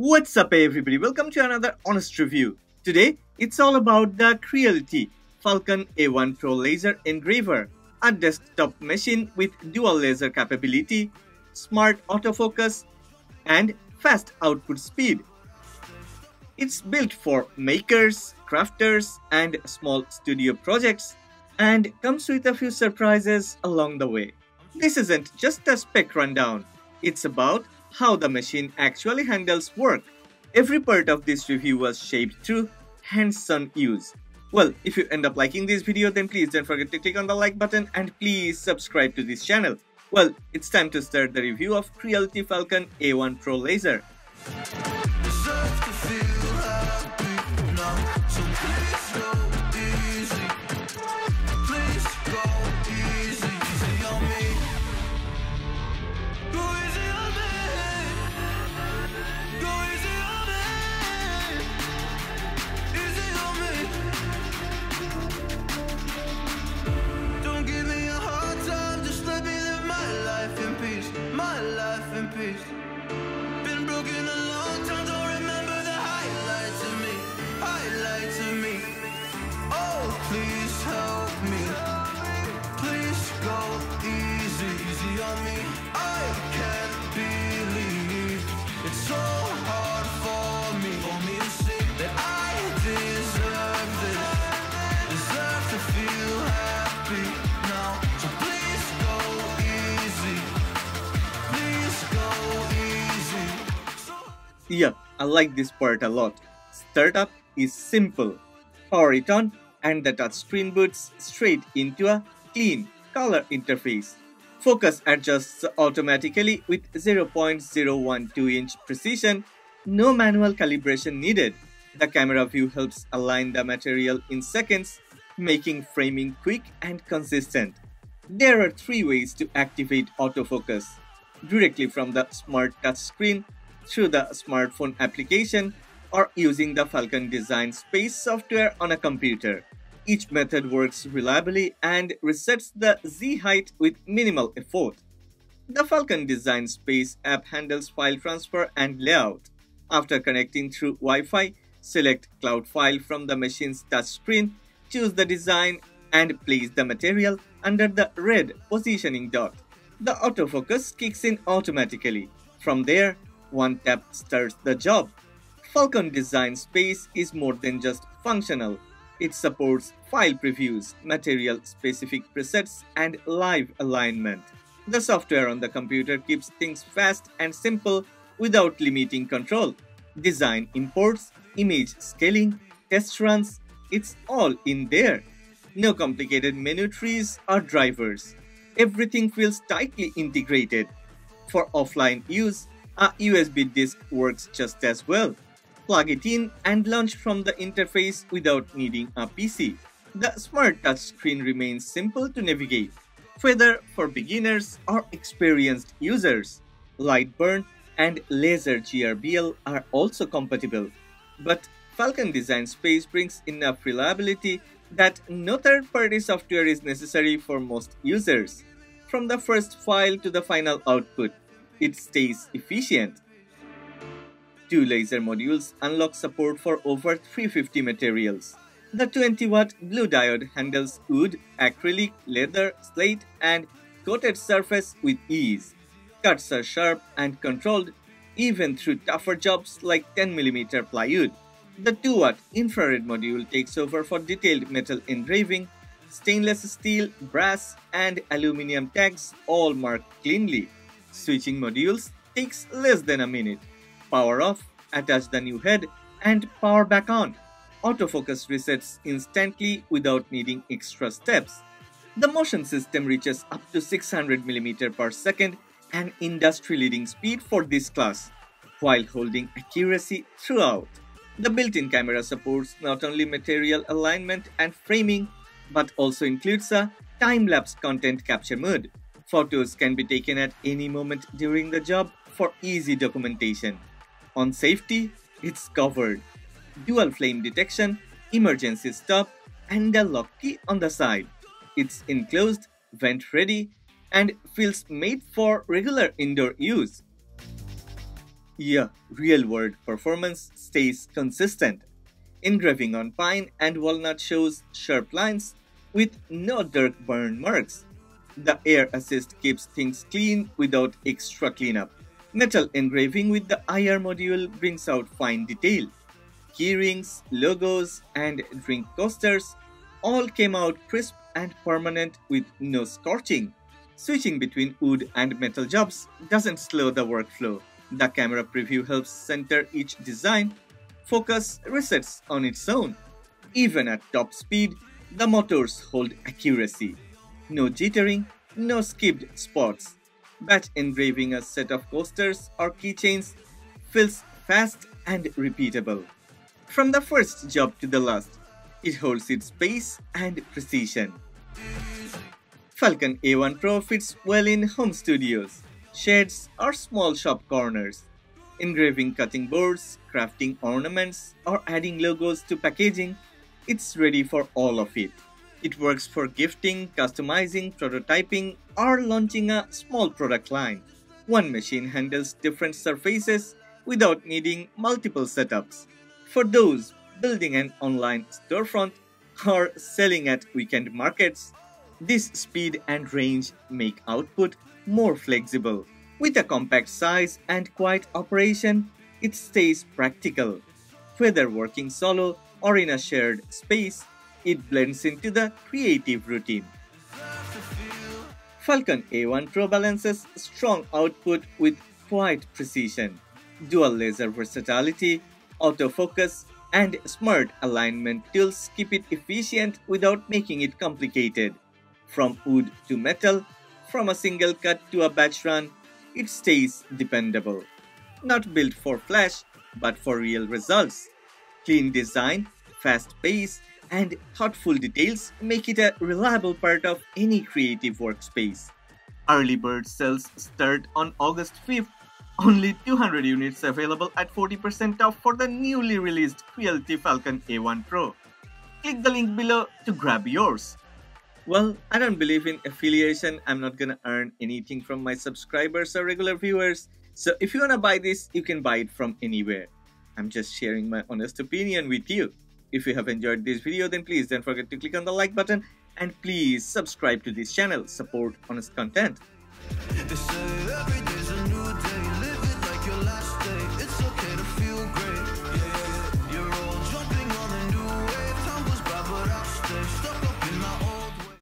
What's up everybody, welcome to another honest review. Today, it's all about the Creality Falcon A1 Pro Laser Engraver, a desktop machine with dual laser capability, smart autofocus, and fast output speed. It's built for makers, crafters, and small studio projects, and comes with a few surprises along the way. This isn't just a spec rundown, it's about how the machine actually handles work. Every part of this review was shaped through hands-on use. Well, if you end up liking this video then please don't forget to click on the like button and please subscribe to this channel. Well, it's time to start the review of Creality Falcon A1 Pro Laser. face. Been broken a long time, don't remember the highlights of me, highlights of me. Oh, please help me, please go easy, easy on me. I can't believe it's all. Yeah, I like this part a lot. Startup is simple. Power it on and the touchscreen boots straight into a clean color interface. Focus adjusts automatically with 0.012 inch precision, no manual calibration needed. The camera view helps align the material in seconds, making framing quick and consistent. There are three ways to activate autofocus. Directly from the smart touchscreen, through the smartphone application or using the Falcon Design Space software on a computer. Each method works reliably and resets the Z height with minimal effort. The Falcon Design Space app handles file transfer and layout. After connecting through Wi-Fi, select Cloud File from the machine's touchscreen, choose the design, and place the material under the red positioning dot. The autofocus kicks in automatically. From there, one tap starts the job. Falcon Design Space is more than just functional. It supports file previews, material-specific presets, and live alignment. The software on the computer keeps things fast and simple without limiting control. Design imports, image scaling, test runs, it's all in there. No complicated menu trees or drivers. Everything feels tightly integrated. For offline use, a USB disk works just as well. Plug it in and launch from the interface without needing a PC. The smart touchscreen remains simple to navigate, whether for beginners or experienced users. Lightburn and Laser GRBL are also compatible, but Falcon Design Space brings enough reliability that no third-party software is necessary for most users. From the first file to the final output, it stays efficient. Two laser modules unlock support for over 350 materials. The 20-watt blue diode handles wood, acrylic, leather, slate, and coated surface with ease. Cuts are sharp and controlled even through tougher jobs like 10mm plywood. The 2-watt infrared module takes over for detailed metal engraving, stainless steel, brass, and aluminum tags all marked cleanly. Switching modules takes less than a minute. Power off, attach the new head, and power back on. Autofocus resets instantly without needing extra steps. The motion system reaches up to 600mm per second, an industry-leading speed for this class, while holding accuracy throughout. The built-in camera supports not only material alignment and framing, but also includes a time-lapse content capture mode. Photos can be taken at any moment during the job for easy documentation. On safety, it's covered. Dual flame detection, emergency stop, and a lock key on the side. It's enclosed, vent ready, and feels made for regular indoor use. Yeah, real world performance stays consistent. Engraving on pine and walnut shows sharp lines with no dark burn marks. The air assist keeps things clean without extra cleanup. Metal engraving with the IR module brings out fine detail. Keyrings, logos, and drink coasters all came out crisp and permanent with no scorching. Switching between wood and metal jobs doesn't slow the workflow. The camera preview helps center each design. Focus resets on its own. Even at top speed, the motors hold accuracy. No jittering, no skipped spots. Batch engraving a set of coasters or keychains feels fast and repeatable. From the first job to the last, it holds its pace and precision. Falcon A1 Pro fits well in home studios, sheds or small shop corners. Engraving cutting boards, crafting ornaments, or adding logos to packaging, it's ready for all of it. It works for gifting, customizing, prototyping, or launching a small product line. One machine handles different surfaces without needing multiple setups. For those building an online storefront or selling at weekend markets, this speed and range make output more flexible. With a compact size and quiet operation, it stays practical. Whether working solo or in a shared space, it blends into the creative routine. Falcon A1 Pro balances strong output with quiet precision, dual laser versatility, autofocus, and smart alignment tools keep it efficient without making it complicated. From wood to metal, from a single cut to a batch run, it stays dependable. Not built for flash, but for real results. Clean design, fast pace, and thoughtful details make it a reliable part of any creative workspace. Early bird sales start on August 5th. Only 200 units available at 40% off for the newly released Creality Falcon A1 Pro. Click the link below to grab yours. Well, I don't believe in affiliation. I'm not gonna earn anything from my subscribers or regular viewers. So if you wanna buy this, you can buy it from anywhere. I'm just sharing my honest opinion with you. If you have enjoyed this video, then please don't forget to click on the like button and please subscribe to this channel. Support honest content.